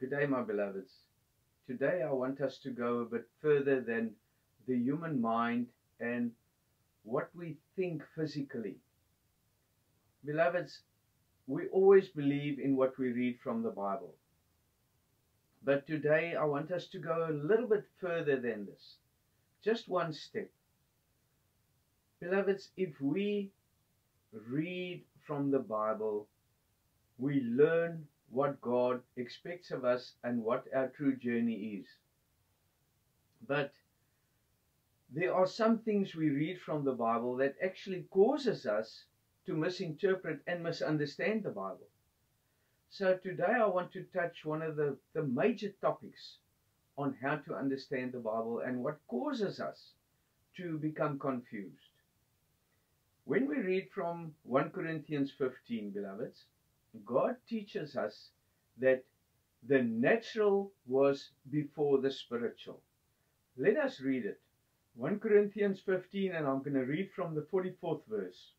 Good day, my beloveds. Today I want us to go a bit further than the human mind and what we think physically. Beloveds, we always believe in what we read from the Bible. But today I want us to go a little bit further than this. Just one step. Beloveds, if we read from the Bible, we learn what God expects of us and what our true journey is. But there are some things we read from the Bible that actually causes us to misinterpret and misunderstand the Bible. So today I want to touch one of the, the major topics on how to understand the Bible and what causes us to become confused. When we read from 1 Corinthians 15, beloveds, God teaches us that the natural was before the spiritual. Let us read it. 1 Corinthians 15, and I'm going to read from the 44th verse.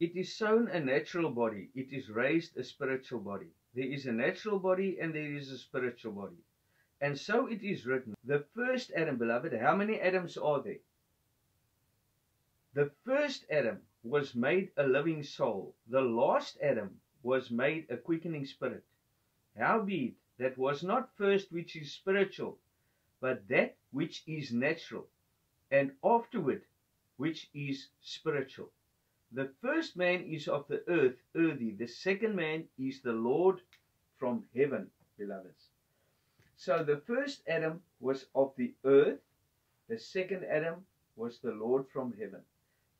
It is sown a natural body, it is raised a spiritual body. There is a natural body and there is a spiritual body. And so it is written, the first Adam, beloved, how many Adams are there? The first Adam was made a living soul. The last Adam was made a quickening spirit. Howbeit, that was not first which is spiritual, but that which is natural, and afterward which is spiritual. The first man is of the earth, earthy. The second man is the Lord from heaven, beloveds. So the first Adam was of the earth, the second Adam was the Lord from heaven.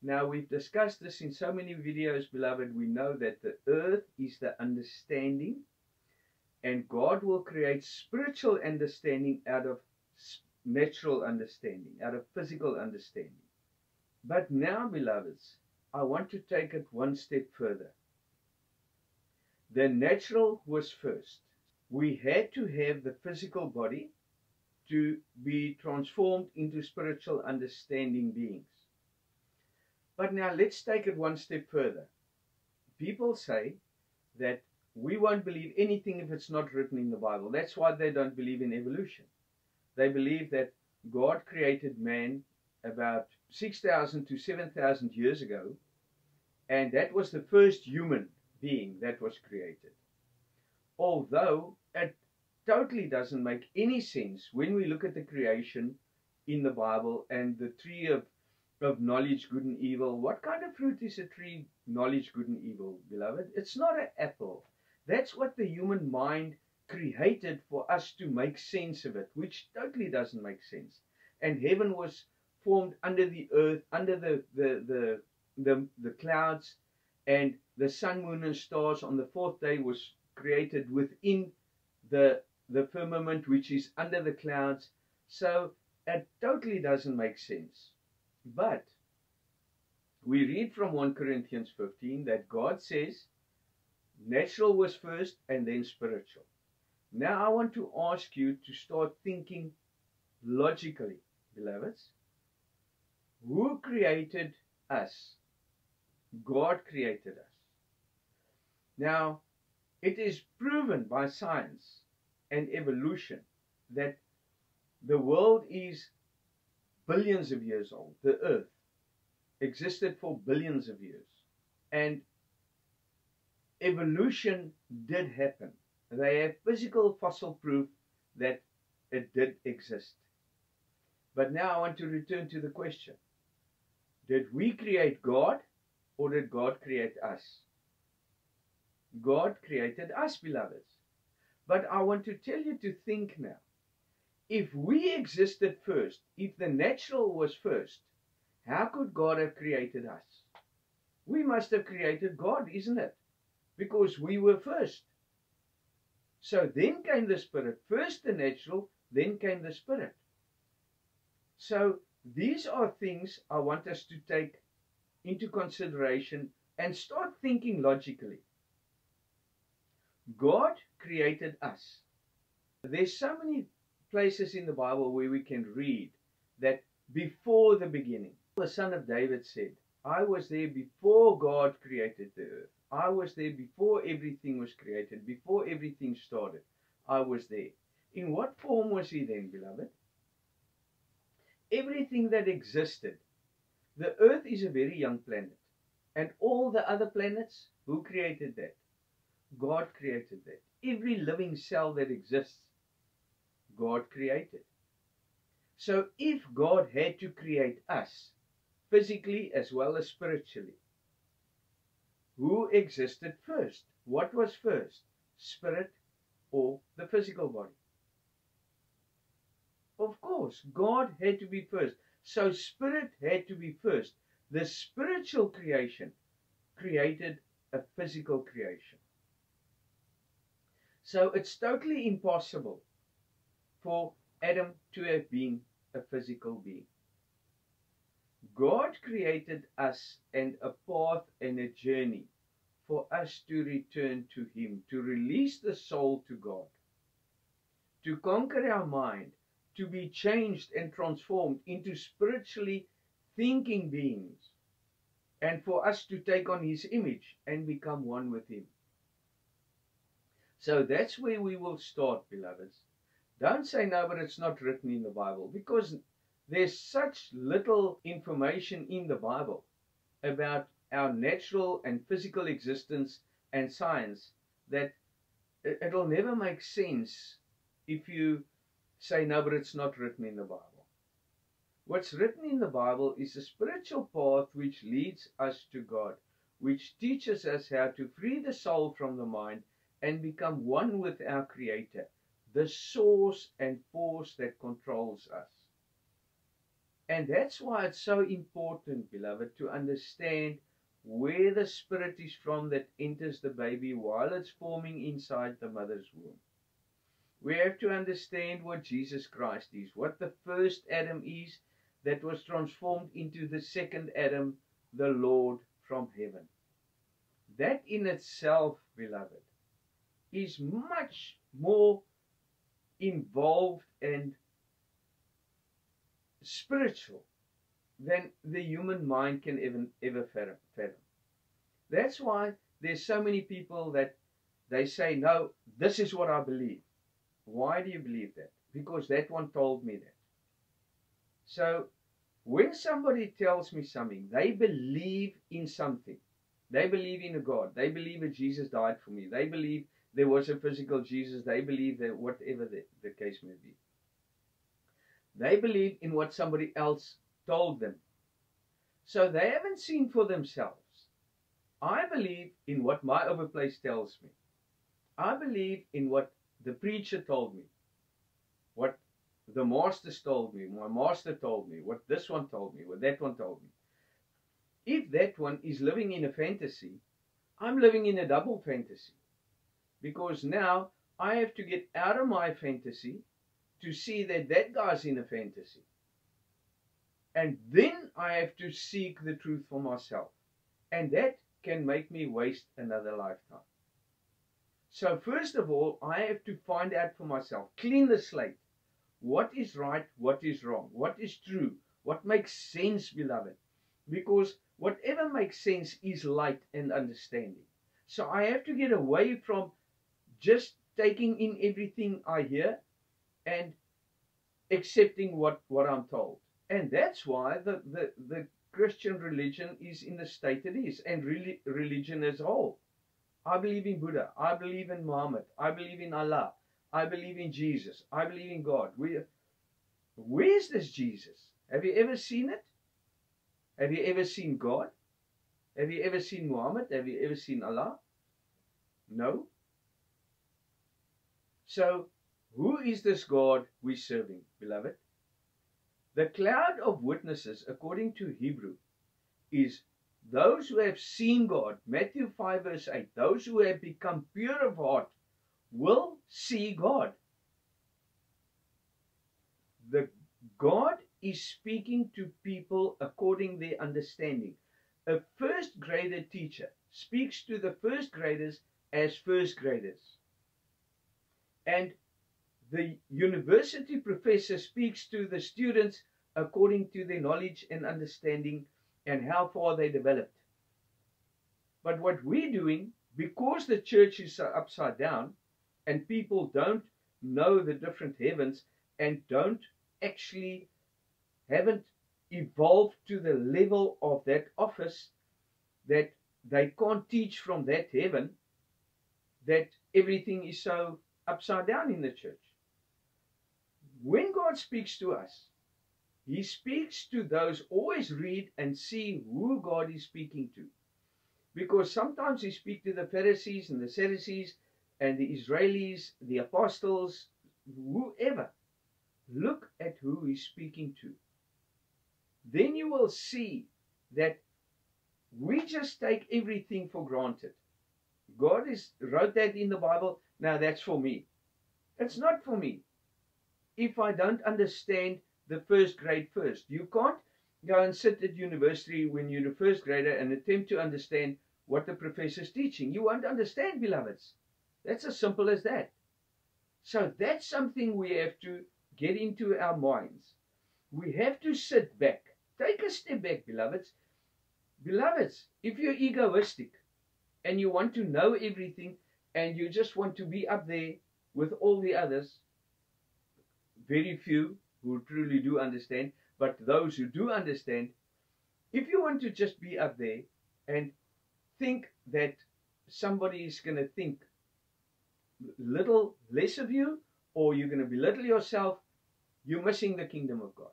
Now, we've discussed this in so many videos, beloved. We know that the earth is the understanding, and God will create spiritual understanding out of natural understanding, out of physical understanding. But now, beloveds, I want to take it one step further. The natural was first. We had to have the physical body to be transformed into spiritual understanding beings. But now let's take it one step further. People say that we won't believe anything if it's not written in the Bible. That's why they don't believe in evolution. They believe that God created man about 6,000 to 7,000 years ago, and that was the first human being that was created. Although it totally doesn't make any sense when we look at the creation in the Bible and the tree of of knowledge, good and evil. What kind of fruit is a tree, knowledge, good and evil, beloved? It's not an apple. That's what the human mind created for us to make sense of it, which totally doesn't make sense. And heaven was formed under the earth, under the, the, the, the, the clouds, and the sun, moon, and stars on the fourth day was created within the, the firmament, which is under the clouds. So it totally doesn't make sense. But we read from 1 Corinthians 15 that God says natural was first and then spiritual. Now I want to ask you to start thinking logically, beloveds. Who created us? God created us. Now, it is proven by science and evolution that the world is billions of years old. The earth existed for billions of years. And evolution did happen. They have physical fossil proof that it did exist. But now I want to return to the question Did we create God or did God create us? God created us, beloveds. But I want to tell you to think now if we existed first, if the natural was first, how could God have created us? We must have created God, isn't it? Because we were first. So then came the Spirit. First the natural, then came the Spirit. So these are things I want us to take into consideration and start thinking logically. God created us. There's so many places in the Bible where we can read that before the beginning, the son of David said, I was there before God created the earth. I was there before everything was created, before everything started. I was there. In what form was he then, beloved? Everything that existed. The earth is a very young planet. And all the other planets, who created that? God created that. Every living cell that exists, God created. So if God had to create us, physically as well as spiritually, who existed first? What was first? Spirit or the physical body? Of course, God had to be first. So spirit had to be first. The spiritual creation created a physical creation. So it's totally impossible for Adam to have been a physical being. God created us and a path and a journey for us to return to Him, to release the soul to God, to conquer our mind, to be changed and transformed into spiritually thinking beings, and for us to take on His image and become one with Him. So that's where we will start, beloveds. Don't say no, but it's not written in the Bible because there's such little information in the Bible about our natural and physical existence and science that it'll never make sense if you say no, but it's not written in the Bible. What's written in the Bible is a spiritual path which leads us to God, which teaches us how to free the soul from the mind and become one with our Creator, the source and force that controls us. And that's why it's so important, beloved, to understand where the spirit is from that enters the baby while it's forming inside the mother's womb. We have to understand what Jesus Christ is, what the first Adam is that was transformed into the second Adam, the Lord from heaven. That in itself, beloved, is much more involved and spiritual than the human mind can even ever fathom. That's why there's so many people that they say, No, this is what I believe. Why do you believe that? Because that one told me that. So when somebody tells me something, they believe in something. They believe in a God. They believe that Jesus died for me. They believe there was a physical Jesus. They believe that whatever the, the case may be. They believe in what somebody else told them. So they haven't seen for themselves. I believe in what my overplace tells me. I believe in what the preacher told me, what the masters told me, my master told me, what this one told me, what that one told me. If that one is living in a fantasy, I'm living in a double fantasy. Because now I have to get out of my fantasy to see that that guy's in a fantasy. And then I have to seek the truth for myself. And that can make me waste another lifetime. So, first of all, I have to find out for myself, clean the slate. What is right, what is wrong, what is true, what makes sense, beloved. Because whatever makes sense is light and understanding. So, I have to get away from just taking in everything I hear and accepting what, what I'm told. And that's why the, the, the Christian religion is in the state it is, and really, religion as a whole. I believe in Buddha. I believe in Muhammad. I believe in Allah. I believe in Jesus. I believe in God. We, where's this Jesus? Have you ever seen it? Have you ever seen God? Have you ever seen Muhammad? Have you ever seen Allah? No. So, who is this God we're serving, beloved? The cloud of witnesses, according to Hebrew, is those who have seen God. Matthew 5, verse 8. Those who have become pure of heart will see God. The God is speaking to people according to their understanding. A first grader teacher speaks to the first graders as first graders. And the university professor speaks to the students according to their knowledge and understanding and how far they developed. But what we're doing, because the church is upside down, and people don't know the different heavens and don't actually haven't evolved to the level of that office that they can't teach from that heaven that everything is so upside down in the church. When God speaks to us, He speaks to those, always read and see who God is speaking to. Because sometimes He speaks to the Pharisees and the Sadducees and the Israelis, the apostles, whoever. Look at who He's speaking to. Then you will see that we just take everything for granted. God is wrote that in the Bible. Now that's for me. It's not for me. If I don't understand the first grade first, you can't go and sit at university when you're a first grader and attempt to understand what the professor's teaching. You won't understand, beloveds. That's as simple as that. So that's something we have to get into our minds. We have to sit back. Take a step back, beloveds. Beloveds, if you're egoistic, and you want to know everything and you just want to be up there with all the others, very few who truly do understand, but those who do understand, if you want to just be up there and think that somebody is going to think little less of you or you're going to belittle yourself, you're missing the kingdom of God.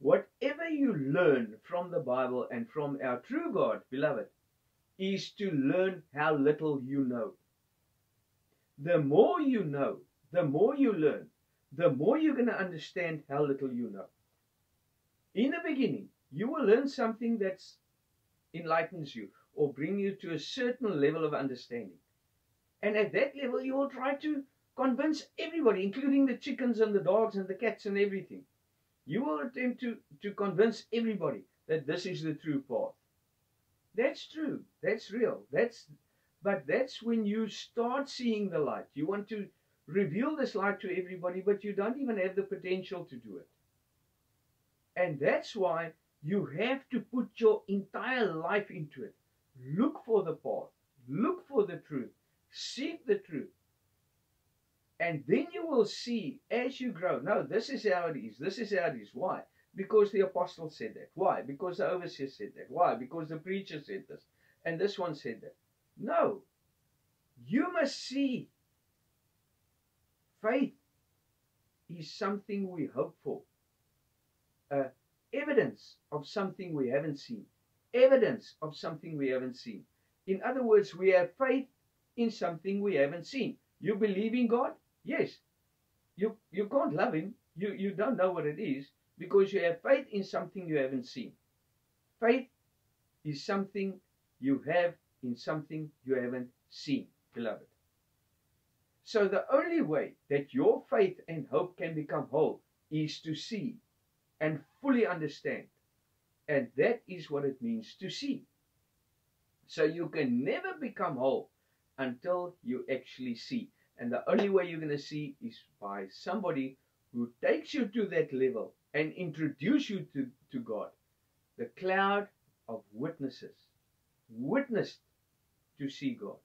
Whatever you learn from the Bible and from our true God, beloved, is to learn how little you know. The more you know, the more you learn, the more you're going to understand how little you know. In the beginning, you will learn something that enlightens you or bring you to a certain level of understanding. And at that level, you will try to convince everybody, including the chickens and the dogs and the cats and everything. You will attempt to, to convince everybody that this is the true path. That's true. That's real. That's but that's when you start seeing the light. You want to reveal this light to everybody, but you don't even have the potential to do it. And that's why you have to put your entire life into it. Look for the path. Look for the truth. Seek the truth. And then you will see as you grow. No, this is how it is. This is how it is. Why? Because the apostle said that. Why? Because the overseer said that. Why? Because the preacher said this. And this one said that. No. You must see. Faith is something we hope for. Uh, evidence of something we haven't seen. Evidence of something we haven't seen. In other words, we have faith in something we haven't seen. You believe in God? Yes. You you can't love him. You you don't know what it is because you have faith in something you haven't seen. Faith is something you have in something you haven't seen, beloved. So the only way that your faith and hope can become whole is to see and fully understand. And that is what it means to see. So you can never become whole until you actually see. And the only way you're going to see is by somebody who takes you to that level and introduce you to, to God. The cloud of witnesses witnessed to see God.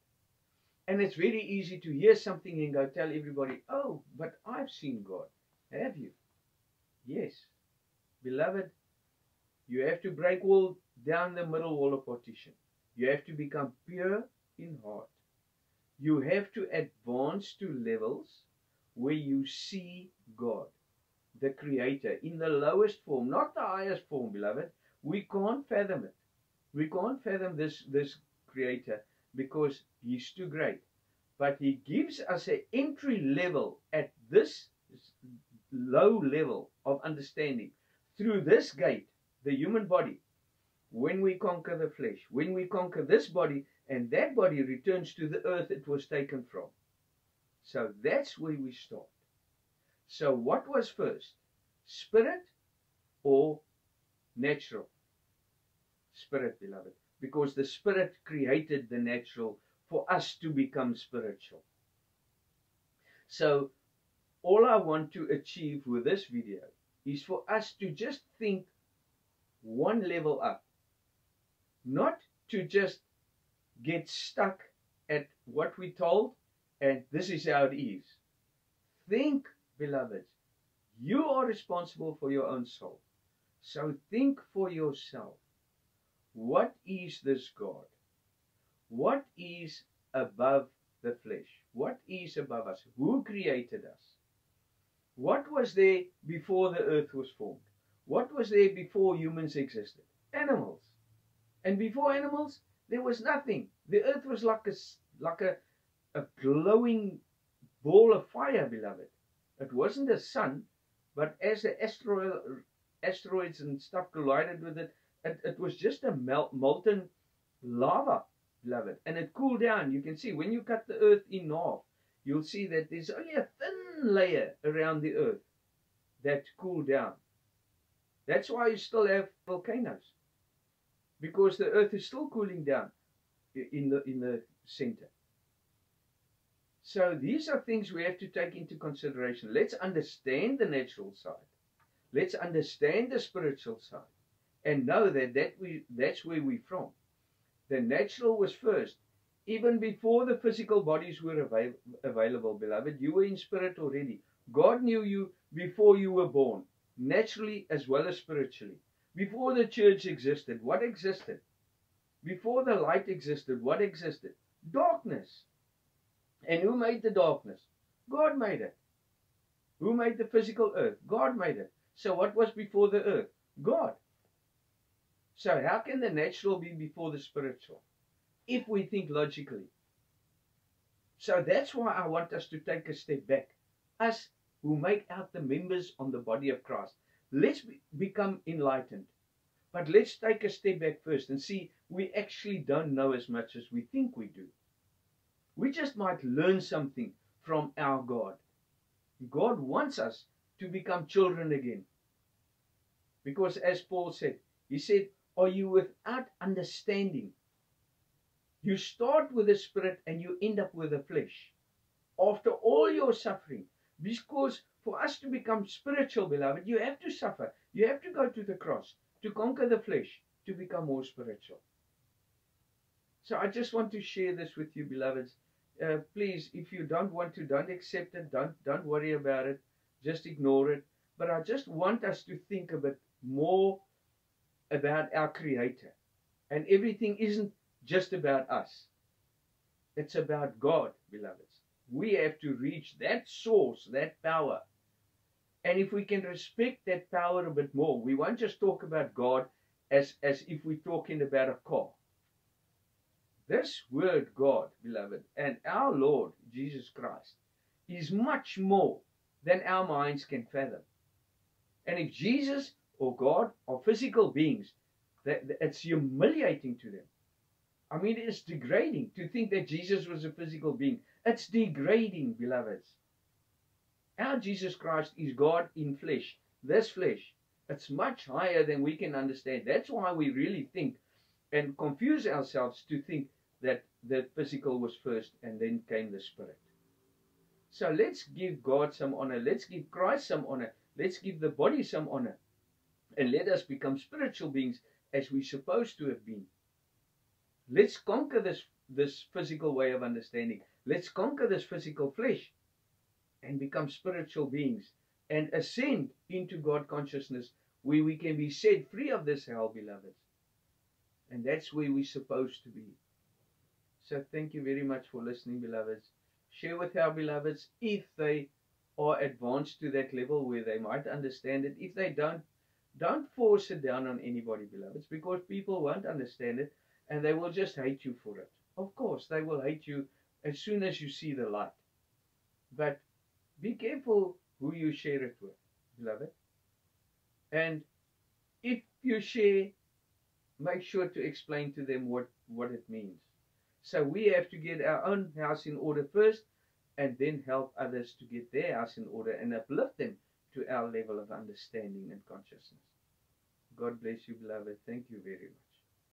And it's very easy to hear something and go tell everybody, oh, but I've seen God. Have you? Yes. Beloved, you have to break wall down the middle wall of partition. You have to become pure in heart. You have to advance to levels where you see God the Creator in the lowest form, not the highest form, beloved. We can't fathom it. We can't fathom this, this Creator because He's too great. But He gives us an entry level at this low level of understanding through this gate, the human body. When we conquer the flesh, when we conquer this body, and that body returns to the earth it was taken from. So that's where we start. So what was first? Spirit or natural? Spirit, beloved. Because the Spirit created the natural for us to become spiritual. So all I want to achieve with this video is for us to just think one level up. Not to just get stuck at what we told And this is how it is. Think, beloveds, you are responsible for your own soul. So think for yourself. What is this God? What is above the flesh? What is above us? Who created us? What was there before the earth was formed? What was there before humans existed? Animals. And before animals, there was nothing. The earth was like a, like a, a glowing ball of fire, beloved. It wasn't the sun, but as the asteroid, asteroids and stuff collided with it, it, it was just a mel- molten lava, beloved. And it cooled down. You can see when you cut the earth in half, you'll see that there's only a thin layer around the earth that cooled down. That's why you still have volcanoes. Because the earth is still cooling down in the in the center. So these are things we have to take into consideration. Let's understand the natural side. Let's understand the spiritual side and know that, that we that's where we're from. The natural was first. Even before the physical bodies were avail- available, beloved, you were in spirit already. God knew you before you were born, naturally as well as spiritually. Before the church existed, what existed? Before the light existed, what existed? Darkness. And who made the darkness? God made it. Who made the physical earth? God made it. So what was before the earth? God. So how can the natural be before the spiritual? If we think logically. So that's why I want us to take a step back. Us who make out the members on the body of Christ. Let's be, become enlightened. But let's take a step back first and see we actually don't know as much as we think we do. We just might learn something from our God. God wants us to become children again. Because as Paul said, he said, Are you without understanding? You start with the spirit and you end up with the flesh. After all your suffering, because for us to become spiritual, beloved, you have to suffer. You have to go to the cross to conquer the flesh, to become more spiritual. So I just want to share this with you, beloveds. Uh, please, if you don't want to, don't accept it. Don't don't worry about it. Just ignore it. But I just want us to think a bit more about our Creator, and everything isn't just about us. It's about God, beloveds. We have to reach that source, that power. And if we can respect that power a bit more, we won't just talk about God as, as if we're talking about a car. This word God, beloved, and our Lord Jesus Christ is much more than our minds can fathom. And if Jesus or God are physical beings, that, it's humiliating to them. I mean, it's degrading to think that Jesus was a physical being. It's degrading, beloveds. Our Jesus Christ is God in flesh. This flesh, it's much higher than we can understand. That's why we really think and confuse ourselves to think that the physical was first and then came the spirit. So let's give God some honor. Let's give Christ some honor. Let's give the body some honor. And let us become spiritual beings as we're supposed to have been. Let's conquer this, this physical way of understanding. Let's conquer this physical flesh and become spiritual beings and ascend into God consciousness where we can be set free of this hell, beloveds. And that's where we're supposed to be. So thank you very much for listening, beloveds. Share with our beloveds if they are advanced to that level where they might understand it. If they don't, don't force it down on anybody, beloveds, because people won't understand it and they will just hate you for it. Of course, they will hate you as soon as you see the light. But be careful who you share it with, beloved. And if you share, make sure to explain to them what, what it means. So we have to get our own house in order first and then help others to get their house in order and uplift them to our level of understanding and consciousness. God bless you, beloved. Thank you very much.